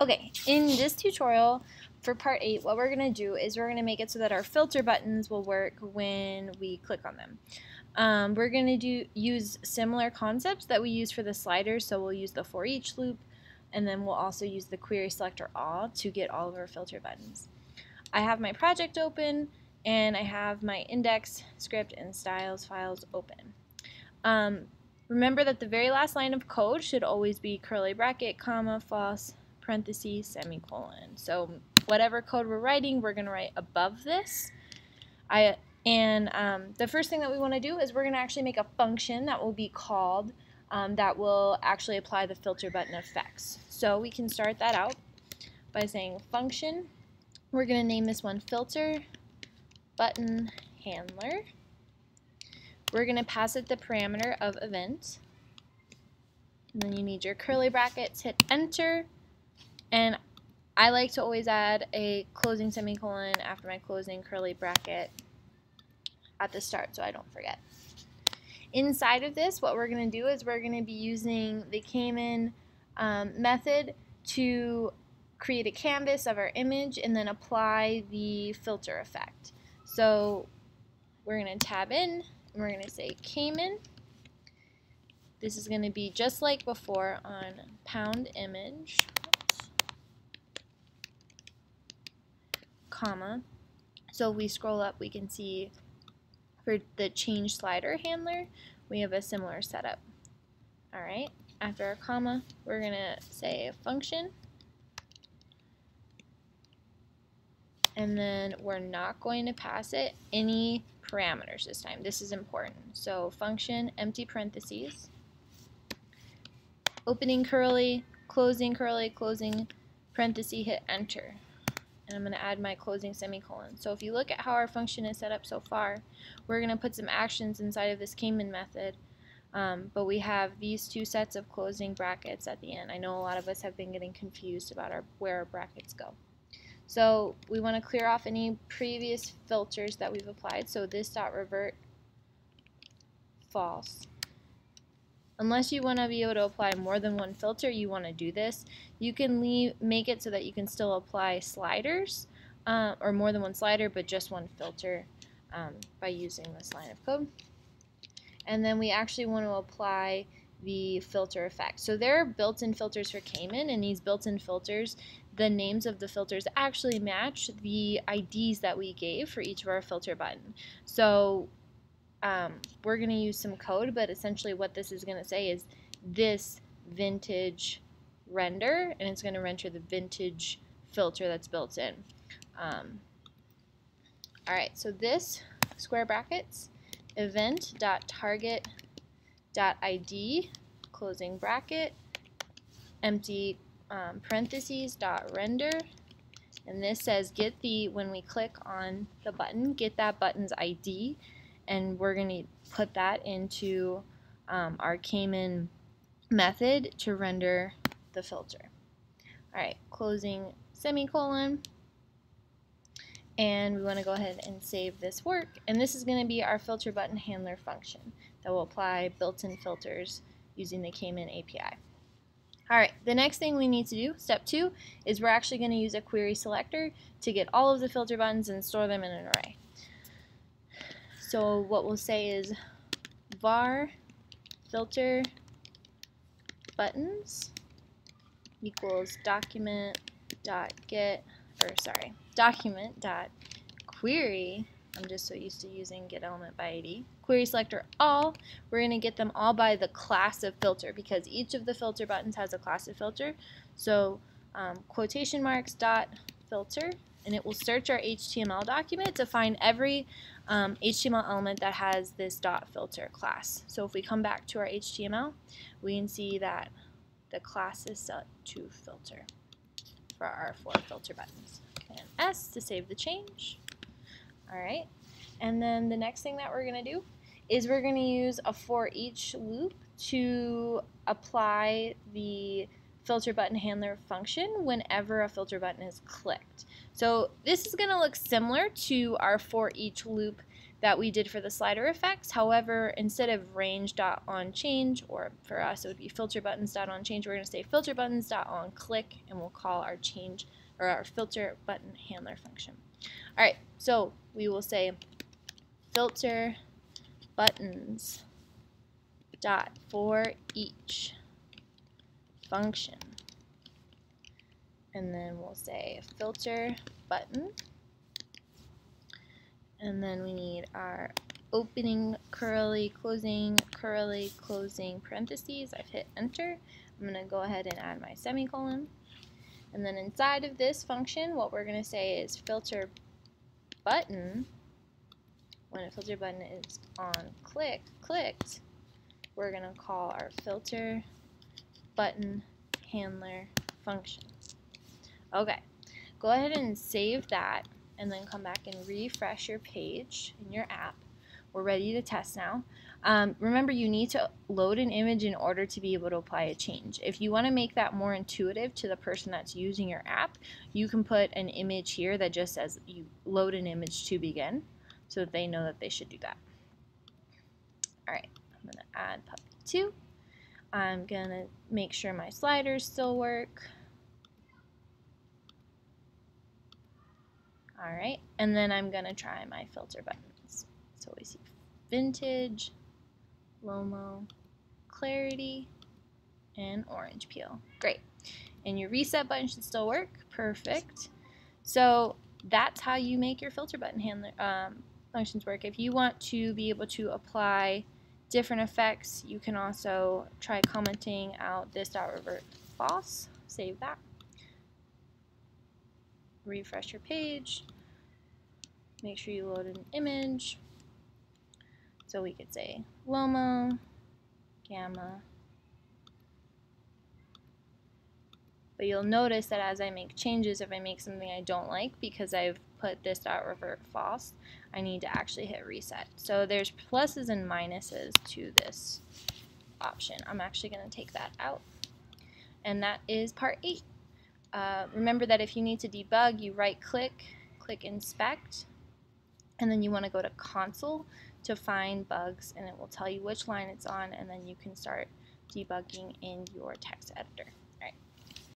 Okay, in this tutorial for part 8, what we're going to do is we're going to make it so that our filter buttons will work when we click on them. Um, we're going to do use similar concepts that we use for the sliders, so we'll use the for each loop, and then we'll also use the query selector all to get all of our filter buttons. I have my project open, and I have my index, script, and styles files open. Um, remember that the very last line of code should always be curly bracket, comma, false, parentheses, semicolon. So whatever code we're writing, we're going to write above this. I And um, the first thing that we want to do is we're going to actually make a function that will be called um, that will actually apply the filter button effects. So we can start that out by saying function. We're going to name this one filter button handler. We're going to pass it the parameter of event. And then you need your curly brackets, hit enter, and I like to always add a closing semicolon after my closing curly bracket at the start so I don't forget. Inside of this, what we're going to do is we're going to be using the Caman um, method to create a canvas of our image and then apply the filter effect. So we're going to tab in and we're going to say Caman. This is going to be just like before on pound image. Comma. So if we scroll up, we can see for the change slider handler, we have a similar setup. All right, after our comma, we're going to say function. And then we're not going to pass it any parameters this time. This is important. So function, empty parentheses, opening curly, closing curly, closing parenthesis, hit enter and I'm going to add my closing semicolon. So if you look at how our function is set up so far, we're going to put some actions inside of this Caman method, um, but we have these two sets of closing brackets at the end. I know a lot of us have been getting confused about our, where our brackets go. So we want to clear off any previous filters that we've applied. So this dot revert false. Unless you want to be able to apply more than one filter, you want to do this. You can leave, make it so that you can still apply sliders, uh, or more than one slider, but just one filter um, by using this line of code. And then we actually want to apply the filter effect. So there are built-in filters for Caman, and these built-in filters, the names of the filters actually match the IDs that we gave for each of our filter button. So um, we're going to use some code, but essentially what this is going to say is this vintage render, and it's going to render the vintage filter that's built in. Um, Alright, so this square brackets event.target.id closing bracket empty um, parentheses dot render and this says get the when we click on the button get that button's ID and we're going to put that into um, our Caman method to render the filter. Alright, closing semicolon. And we want to go ahead and save this work. And this is going to be our filter button handler function that will apply built-in filters using the Caman API. Alright, the next thing we need to do, step two, is we're actually going to use a query selector to get all of the filter buttons and store them in an array. So what we'll say is var filter buttons equals document dot get or sorry document dot query. I'm just so used to using get element by ID query selector all we're going to get them all by the class of filter because each of the filter buttons has a class of filter. So um, quotation marks dot filter and it will search our HTML document to find every um, HTML element that has this dot filter class. So if we come back to our HTML, we can see that the class is set to filter for our four filter buttons. And S to save the change. Alright, and then the next thing that we're going to do is we're going to use a for each loop to apply the filter button handler function whenever a filter button is clicked. So this is going to look similar to our for each loop that we did for the slider effects. However, instead of range dot on change, or for us it would be filter buttons dot on change, we're going to say filter buttons dot on click, and we'll call our change or our filter button handler function. All right, so we will say filter buttons dot for each function, and then we'll say filter button and then we need our opening curly, closing, curly, closing parentheses. I've hit enter. I'm going to go ahead and add my semicolon. And then inside of this function, what we're going to say is filter button. When a filter button is on click, clicked, we're going to call our filter button handler function. Okay, go ahead and save that and then come back and refresh your page in your app. We're ready to test now. Um, remember, you need to load an image in order to be able to apply a change. If you want to make that more intuitive to the person that's using your app, you can put an image here that just says you load an image to begin so that they know that they should do that. Alright, I'm going to add puppy 2. I'm going to make sure my sliders still work. Alright, and then I'm going to try my filter buttons. So we see Vintage, Lomo, Clarity, and Orange Peel. Great. And your reset button should still work. Perfect. So that's how you make your filter button handler um, functions work. If you want to be able to apply different effects, you can also try commenting out this dot revert false. Save that refresh your page, make sure you load an image. So we could say Lomo, Gamma. But you'll notice that as I make changes, if I make something I don't like because I've put this dot revert false, I need to actually hit reset. So there's pluses and minuses to this option. I'm actually going to take that out. And that is part 8. Uh, remember that if you need to debug, you right click, click inspect, and then you want to go to console to find bugs and it will tell you which line it's on and then you can start debugging in your text editor.